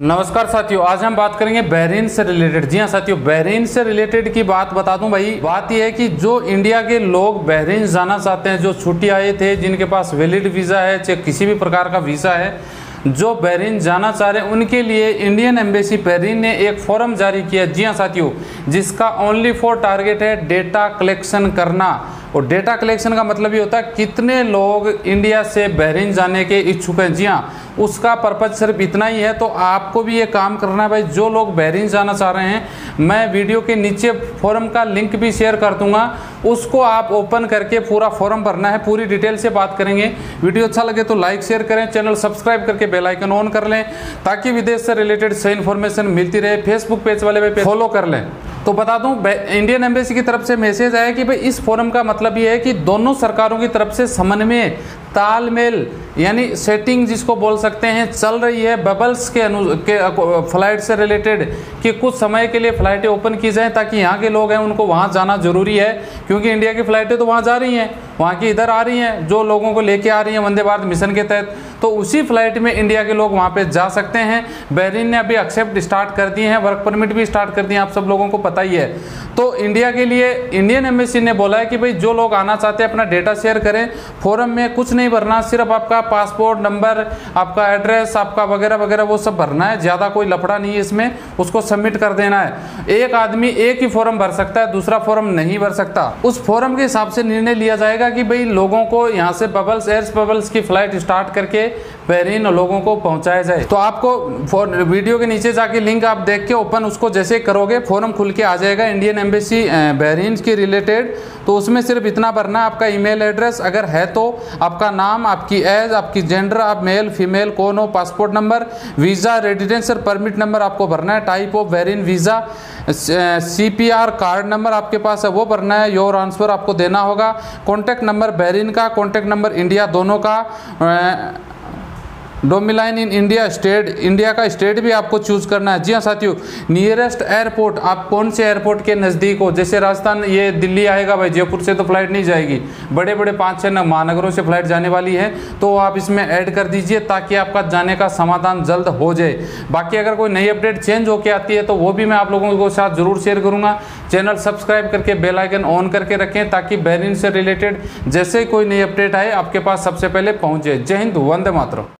नमस्कार साथियों, आज हम बात करेंगे बहरीन से रिलेटेड जी हाँ साथियों, बहरीन से रिलेटेड की बात बता दूँ भाई, बात यह है कि जो इंडिया के लोग बहरीन जाना चाहते हैं, जो छुट्टी आए थे, जिनके पास वैलिड वीज़ा है, चाहे किसी भी प्रकार का वीज़ा है, जो बहरीन जाना चाह रहे हैं, उनके लिए इंडियन एम्बेसी बहरीन ने एक फॉर्म जारी किया। जी हाँ साथियों, जिसका ओनली फॉर टारगेट है डेटा कलेक्शन करना। और डेटा कलेक्शन का मतलब ये होता है कितने लोग इंडिया से बहरीन जाने के इच्छुक हैं। जी हाँ उसका पर्पज सिर्फ़ इतना ही है तो आपको भी ये काम करना है भाई। जो लोग बहरीन जाना चाह रहे हैं, मैं वीडियो के नीचे फॉर्म का लिंक भी शेयर कर दूँगा। उसको आप ओपन करके पूरा फॉर्म भरना है, पूरी डिटेल से बात करेंगे। वीडियो अच्छा लगे तो लाइक शेयर करें चैनल सब्सक्राइब करके बेल आइकन ऑन कर लें, ताकि विदेश से रिलेटेड सही इन्फॉर्मेशन मिलती रहे। फेसबुक पेज वाले पे फॉलो कर लें। तो बता दूँ इंडियन एम्बेसी की तरफ़ से मैसेज आया कि भाई, इस फोरम का मतलब ये है कि दोनों सरकारों की तरफ़ से समन्वय तालमेल, यानी सेटिंग जिसको बोल सकते हैं, चल रही है बबल्स के अनु, के फ़्लाइट से रिलेटेड कि कुछ समय के लिए फ़्लाइटें ओपन की जाएँ ताकि यहाँ के लोग हैं, उनको वहाँ जाना ज़रूरी है। क्योंकि इंडिया की फ़्लाइटें तो वहाँ जा रही हैं, वहाँ की इधर आ रही हैं, जो लोगों को लेके आ रही हैं वंदे भारत मिशन के तहत। तो उसी फ़्लाइट में इंडिया के लोग वहाँ पे जा सकते हैं। बहरीन ने अभी एक्सेप्ट स्टार्ट कर दिए हैं वर्क परमिट भी स्टार्ट कर दिए आप सब लोगों को पता ही है। तो इंडिया के लिए इंडियन एम्बेसी ने बोला है कि भाई, जो लोग आना चाहते हैं, अपना डेटा शेयर करें। फोरम में कुछ नहीं भरना, सिर्फ़ आपका पासपोर्ट, नंबर, आपका एड्रेस, आपका वगैरह वगैरह, वो सब भरना है। ज़्यादा कोई लफड़ा नहीं है इसमें, उसको सबमिट कर देना है। एक आदमी एक ही फॉर्म भर सकता है, दूसरा फॉर्म नहीं भर सकता। उस फॉर्म के हिसाब से निर्णय लिया जाएगा कि भाई लोगों को यहाँ से बबल्स एयर्स बबल्स की फ़्लाइट स्टार्ट करके बहरीन लोगों को पहुँचाया जाए। तो आपको वीडियो के नीचे जाके लिंक आप देख के ओपन उसको जैसे करोगे, फॉर्म खुल के आ जाएगा इंडियन एम्बेसी बहरीन के रिलेटेड। तो उसमें सिर्फ़ इतना भरना आपका ईमेल एड्रेस अगर है तो आपका नाम, आपकी एज, आपकी जेंडर, आप मेल, फीमेल, कौन हो, पासपोर्ट नंबर, वीज़ा, रेजिडेंस और परमिट नंबर आपको भरना है, type of वेरिन visa, C P R card number आपके पास है, वो भरना है, योर आंसर आपको देना होगा। कॉन्टैक्ट नंबर बेरिन का, कॉन्टैक्ट नंबर इंडिया दोनों का domicile in India state, India का स्टेट भी आपको चूज़ करना है। जी हाँ साथियों नियरेस्ट एयरपोर्ट आप कौन से एयरपोर्ट के नज़दीक हो? जैसे राजस्थान, ये दिल्ली आएगा भाई, जयपुर से तो फ़्लाइट नहीं जाएगी। बड़े बड़े पाँच छः महानगरों से फ़्लाइट जाने वाली है तो आप इसमें ऐड कर दीजिए ताकि आपका जाने का समाधान जल्द हो जाए। बाकी अगर कोई नई अपडेट चेंज होकर आती है तो वो भी मैं आप लोगों के साथ ज़रूर शेयर करूँगा। चैनल सब्सक्राइब करके बेलाइकन ऑन करके रखें ताकि बैरिन से रिलेटेड जैसे कोई नई अपडेट आए, आपके पास सबसे पहले पहुँचे। जय हिंद, वंदे मातरम।